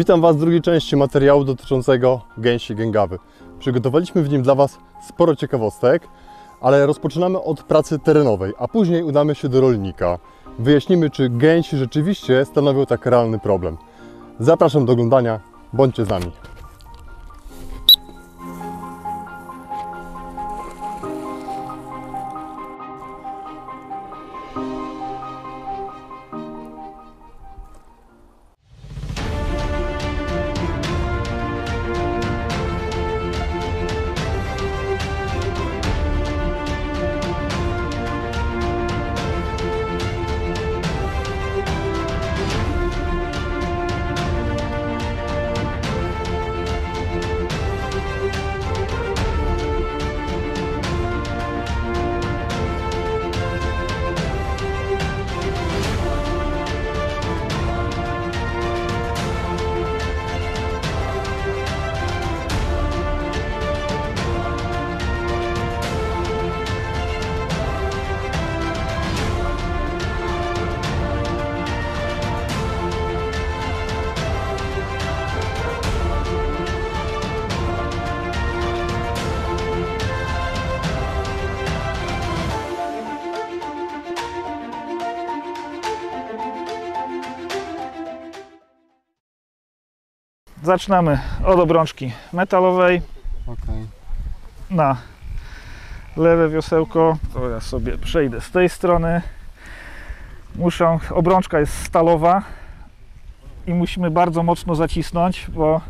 Witam Was w drugiej części materiału dotyczącego gęsi gęgawy. Przygotowaliśmy w nim dla Was sporo ciekawostek, ale rozpoczynamy od pracy terenowej, a później udamy się do rolnika. Wyjaśnimy, czy gęsi rzeczywiście stanowią tak realny problem. Zapraszam do oglądania, bądźcie z nami. Zaczynamy od obrączki metalowej Okay. na lewe wiosełko. To ja sobie przejdę z tej strony. Muszą, obrączka jest stalowa i musimy bardzo mocno zacisnąć, bo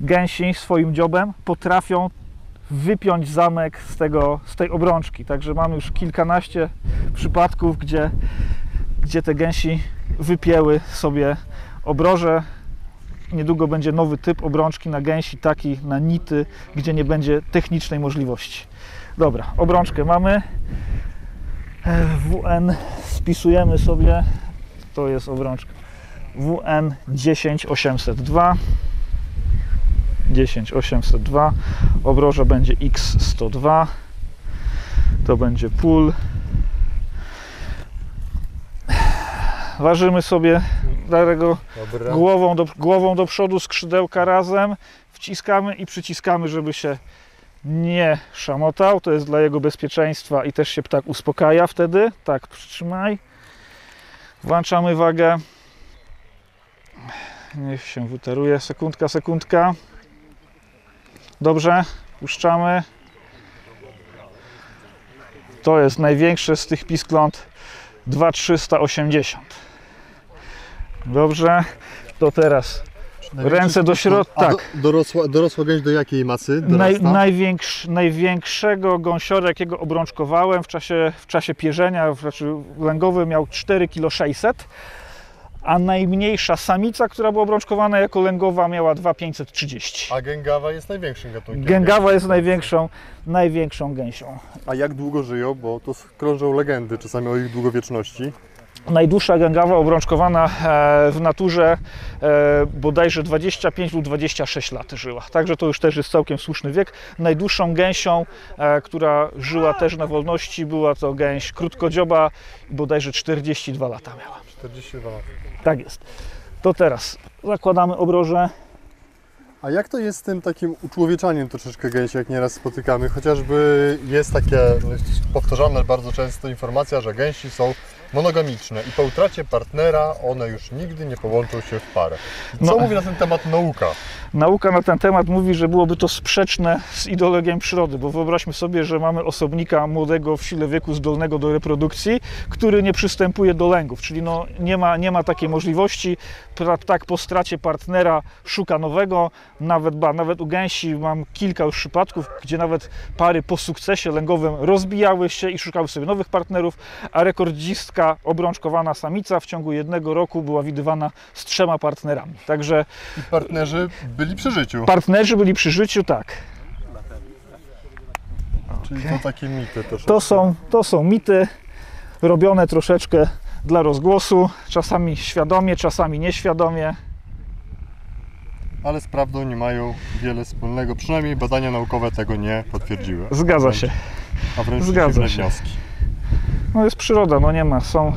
gęsi swoim dziobem potrafią wypiąć zamek z, tego, z tej obrączki. Także mamy już kilkanaście przypadków, gdzie, gdzie te gęsi wypięły sobie obroże. Niedługo będzie nowy typ obrączki na gęsi, taki na nity, gdzie nie będzie technicznej możliwości. Dobra, obrączkę mamy. E, WN spisujemy sobie. To jest obrączka WN 10802. 10802. Obroża będzie X102. To będzie pól. Ważymy sobie Dobra. głową do, głową do przodu, skrzydełka razem, wciskamy i przyciskamy, żeby się nie szamotał. To jest dla jego bezpieczeństwa i też się ptak uspokaja wtedy. Tak, przytrzymaj. Włączamy wagę. Niech się wyteruje. Sekundka, sekundka. Dobrze, puszczamy. To jest największy z tych piskląt 2380. Dobrze, to teraz ręce do środka. Tak. do, dorosła, dorosła gęś do jakiej masy? Naj, największ, największego gąsiora, jakiego obrączkowałem w czasie, w czasie pierzenia, znaczy lęgowy miał 4 kg 600, a najmniejsza samica, która była obrączkowana jako lęgowa miała 2,530. A gęgawa jest największym gatunkiem. Gęgawa jest największą, największą gęsią. A jak długo żyją? Bo to krążą legendy czasami o ich długowieczności. Najdłuższa gęgawa obrączkowana e, w naturze e, bodajże 25 lub 26 lat żyła. Także to już też jest całkiem słuszny wiek. Najdłuższą gęsią, e, która żyła też na wolności, była to gęś krótkodzioba, bodajże 42 lata miała. 42 lat. Tak jest. To teraz zakładamy obroże. A jak to jest z tym takim uczłowieczaniem troszeczkę gęsi, jak nieraz spotykamy? Chociażby jest takie no, powtarzane bardzo często informacja, że gęsi są monogamiczne i po utracie partnera one już nigdy nie połączą się w parę. Co No. mówi na ten temat nauka? Nauka na ten temat mówi, że byłoby to sprzeczne z ideologią przyrody, bo wyobraźmy sobie, że mamy osobnika młodego w sile wieku zdolnego do reprodukcji, który nie przystępuje do lęgów, czyli no nie, ma, nie ma takiej możliwości. Ptak po stracie partnera szuka nowego, nawet, ba, nawet u gęsi mam kilka już przypadków, gdzie nawet pary po sukcesie lęgowym rozbijały się i szukały sobie nowych partnerów, a rekordzistka obrączkowana samica w ciągu jednego roku była widywana z trzema partnerami. Także I partnerzy byli przy życiu. Partnerzy byli przy życiu, tak. Czyli to takie mity też. To są, to są mity robione troszeczkę dla rozgłosu, czasami świadomie, czasami nieświadomie. Ale z prawdą nie mają wiele wspólnego. Przynajmniej badania naukowe tego nie potwierdziły. Zgadza się. A wręcz Zgadza się. wnioski. No jest przyroda, no nie ma. Są,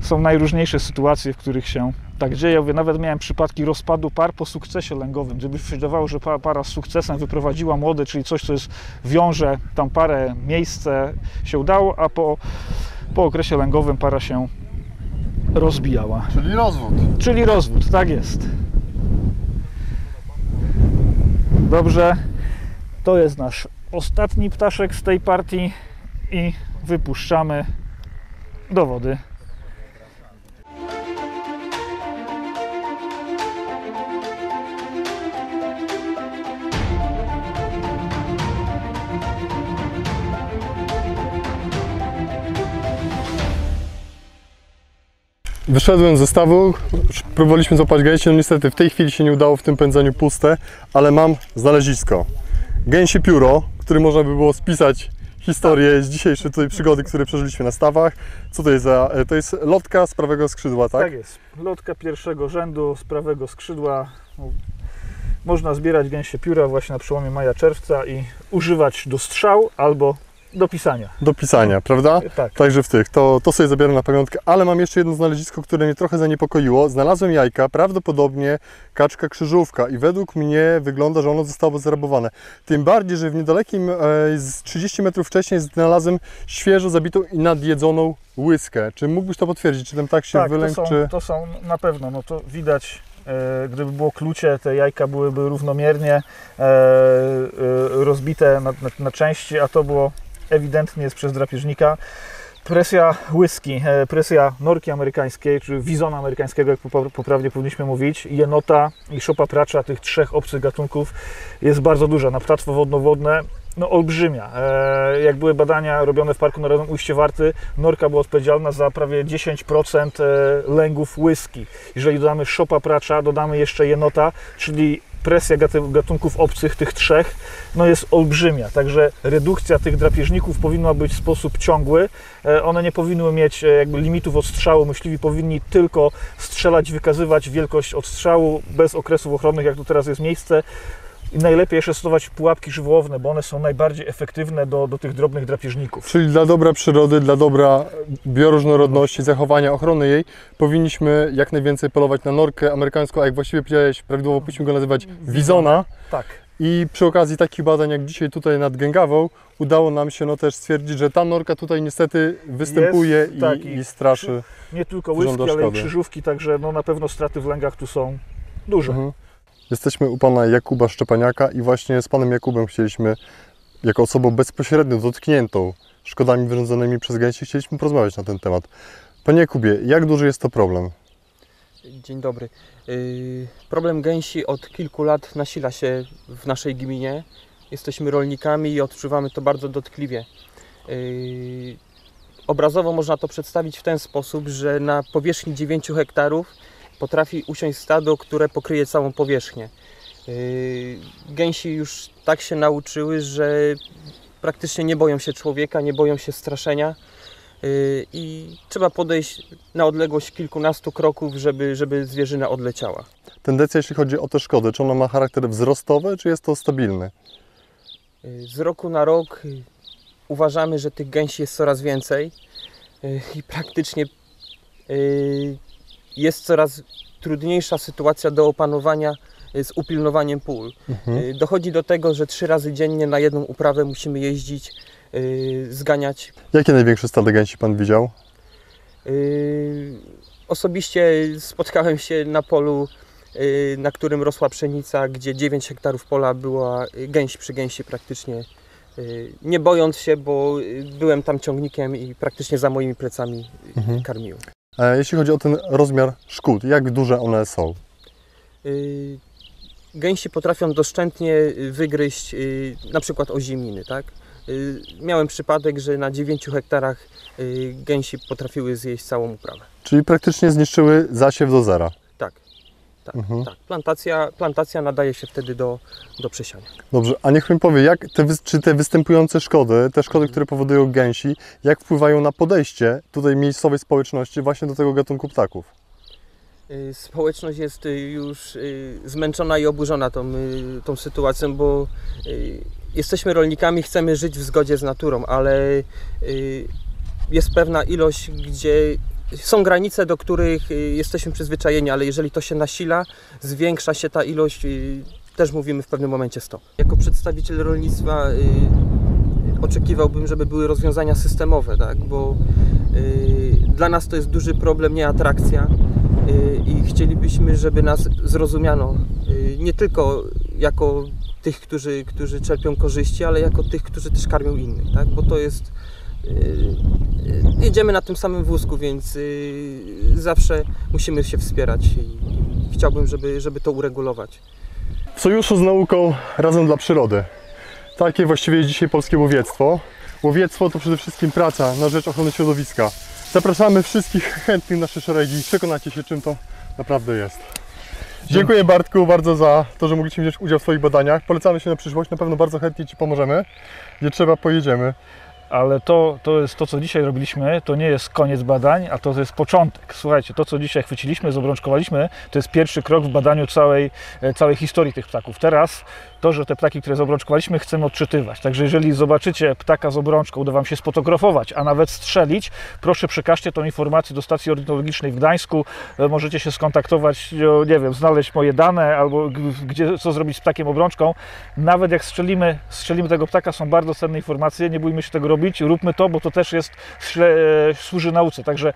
są najróżniejsze sytuacje, w których się tak dzieje. Mówię, Nawet miałem przypadki rozpadu par po sukcesie lęgowym. Gdyby się wydawało, że pa- para z sukcesem wyprowadziła młode, czyli coś, co jest wiąże tam parę, miejsce się udało, a po, po okresie lęgowym para się rozbijała. Czyli rozwód. Czyli rozwód, tak jest. Dobrze, to jest nasz ostatni ptaszek z tej partii i wypuszczamy do wody. Wyszedłem ze stawu, próbowaliśmy złapać gęsi, no niestety w tej chwili się nie udało w tym pędzeniu puste, ale mam znalezisko. Gęsie pióro, który można by było spisać historię z dzisiejszej tutaj przygody, które przeżyliśmy na stawach. Co to jest za, to jest lotka z prawego skrzydła, tak? Tak jest. Lotka pierwszego rzędu z prawego skrzydła. No, Można zbierać gęsie pióra właśnie na przełomie maja-czerwca i używać do strzał albo do pisania. Do pisania, prawda? Tak. Także w tych, to, to sobie zabieram na pamiątkę, ale mam jeszcze jedno znalezisko, które mnie trochę zaniepokoiło. Znalazłem jajka, prawdopodobnie kaczka krzyżówka i według mnie wygląda, że ono zostało zrabowane. Tym bardziej, że w niedalekim, e, z 30 metrów wcześniej znalazłem świeżo zabitą i nadjedzoną łyskę. Czy mógłbyś to potwierdzić? Czy ten tak się Tak, to wylękł, są, czy... to są na pewno, no to widać, e, gdyby było klucie, te jajka byłyby równomiernie e, e, rozbite na, na, na części, a to było ewidentnie jest przez drapieżnika. Presja whisky, e, presja norki amerykańskiej, czy wizona amerykańskiego, jak poprawnie powinniśmy mówić, jenota i szopa pracza tych trzech obcych gatunków jest bardzo duża. Na ptactwo wodno-wodne no olbrzymia. E, jak były badania robione w Parku Narodowym Ujście Warty, norka była odpowiedzialna za prawie 10% e, lęgów whisky. Jeżeli dodamy szopa pracza, dodamy jeszcze jenota, czyli presja gatunków obcych, tych trzech, no jest olbrzymia. Także redukcja tych drapieżników powinna być w sposób ciągły. E, One nie powinny mieć e, jakby limitów odstrzału. Myśliwi powinni tylko strzelać, wykazywać wielkość odstrzału bez okresów ochronnych, jak tu teraz jest miejsce. I najlepiej jeszcze stosować pułapki żywołowne, bo one są najbardziej efektywne do, do tych drobnych drapieżników. Czyli dla dobra przyrody, dla dobra bioróżnorodności, zachowania ochrony jej, powinniśmy jak najwięcej polować na norkę amerykańską, a jak właściwie powiedziałeś, prawidłowo powinniśmy go nazywać wizona. Tak. I przy okazji takich badań jak dzisiaj tutaj nad Gęgawą udało nam się no też stwierdzić, że ta norka tutaj niestety występuje Jest, i, tak, i, straszy. Nie tylko łyski, ale i krzyżówki, także no na pewno straty w lęgach tu są duże. Mhm. Jesteśmy u pana Jakuba Szczepaniaka i właśnie z panem Jakubem chcieliśmy, jako osobą bezpośrednio dotkniętą szkodami wyrządzonymi przez gęsi, chcieliśmy porozmawiać na ten temat. Panie Jakubie, jak duży jest to problem? Dzień dobry. Yy, Problem gęsi od kilku lat nasila się w naszej gminie. Jesteśmy rolnikami i odczuwamy to bardzo dotkliwie. Yy, Obrazowo można to przedstawić w ten sposób, że na powierzchni 9 hektarów potrafi usiąść stado, które pokryje całą powierzchnię. Yy, Gęsi już tak się nauczyły, że praktycznie nie boją się człowieka, nie boją się straszenia. Yy, I trzeba podejść na odległość kilkunastu kroków, żeby, żeby zwierzyna odleciała. Tendencja, jeśli chodzi o te szkody, czy ona ma charakter wzrostowy, czy jest to stabilny? Yy, Z roku na rok uważamy, że tych gęsi jest coraz więcej i praktycznie jest coraz trudniejsza sytuacja do opanowania yy, z upilnowaniem pól. Mhm. Yy, Dochodzi do tego, że trzy razy dziennie na jedną uprawę musimy jeździć, yy, zganiać Jakie największe stado gęsi pan widział? Yy, Osobiście spotkałem się na polu, yy, na którym rosła pszenica, gdzie 9 hektarów pola była gęś przy gęsi praktycznie. Nie bojąc się, bo byłem tam ciągnikiem i praktycznie za moimi plecami Mhm. karmiłem. E, jeśli chodzi o ten rozmiar szkód, jak duże one są? Yy, Gęsi potrafią doszczętnie wygryźć yy, na przykład oziminy, tak? Yy, Miałem przypadek, że na 9 hektarach gęsi potrafiły zjeść całą uprawę. Czyli praktycznie zniszczyły zasiew do zera. Tak, Mhm. tak. Plantacja, plantacja nadaje się wtedy do, do przesiania. Dobrze, a niech mi powie, jak te, czy te występujące szkody, te szkody, które powodują gęsi, jak wpływają na podejście tutaj miejscowej społeczności właśnie do tego gatunku ptaków? Y, Społeczność jest y, już y, zmęczona i oburzona tą, tą sytuacją, bo jesteśmy rolnikami, chcemy żyć w zgodzie z naturą, ale jest pewna ilość, gdzie są granice, do których y, jesteśmy przyzwyczajeni, ale jeżeli to się nasila, zwiększa się ta ilość, y, też mówimy w pewnym momencie stop. Jako przedstawiciel rolnictwa y, oczekiwałbym, żeby były rozwiązania systemowe, tak? bo dla nas to jest duży problem, nie atrakcja i chcielibyśmy, żeby nas zrozumiano nie tylko jako tych, którzy, którzy czerpią korzyści, ale jako tych, którzy też karmią innych, tak? bo to jest jedziemy na tym samym wózku, więc y, zawsze musimy się wspierać i chciałbym, żeby, żeby to uregulować. W sojuszu z nauką razem dla przyrody. Takie właściwie jest dzisiaj polskie łowiectwo. Łowiectwo to przede wszystkim praca na rzecz ochrony środowiska. Zapraszamy wszystkich chętnych w nasze szeregi. Przekonacie się, czym to naprawdę jest. Dziękuję Bartku bardzo za to, że mogliśmy wziąć udział w Twoich badaniach. Polecamy się na przyszłość, na pewno bardzo chętnie Ci pomożemy. Gdzie trzeba, pojedziemy. Ale to, to jest to, co dzisiaj robiliśmy, to nie jest koniec badań, a to jest początek. Słuchajcie, to, co dzisiaj chwyciliśmy, zobrączkowaliśmy, to jest pierwszy krok w badaniu całej, e, całej historii tych ptaków. Teraz to, że te ptaki, które zobrączkowaliśmy, chcemy odczytywać. Także jeżeli zobaczycie ptaka z obrączką, uda Wam się sfotografować, a nawet strzelić, proszę przekażcie tą informację do stacji ornitologicznej w Gdańsku. E, Możecie się skontaktować, o, nie wiem, znaleźć moje dane albo gdzie, co zrobić z ptakiem obrączką. Nawet jak strzelimy, strzelimy tego ptaka, są bardzo cenne informacje, nie bójmy się tego robić, róbmy to, bo to też jest, e, służy nauce. Także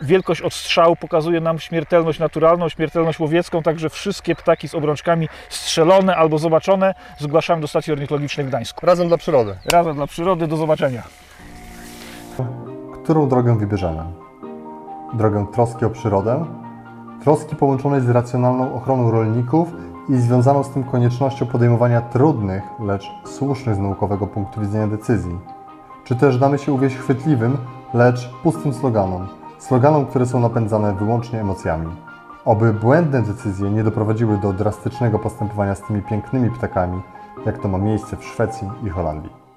wielkość odstrzału pokazuje nam śmiertelność naturalną, śmiertelność łowiecką, także wszystkie ptaki z obrączkami strzelone albo zobaczone zgłaszamy do stacji ornitologicznej w Gdańsku. Razem dla przyrody. Razem dla przyrody, do zobaczenia. Którą drogę wybierzemy? Drogę troski o przyrodę? Troski połączonej z racjonalną ochroną rolników i związaną z tym koniecznością podejmowania trudnych, lecz słusznych z naukowego punktu widzenia decyzji? Czy też damy się uwieść chwytliwym, lecz pustym sloganom? Sloganom, które są napędzane wyłącznie emocjami. Oby błędne decyzje nie doprowadziły do drastycznego postępowania z tymi pięknymi ptakami, jak to ma miejsce w Szwecji i Holandii.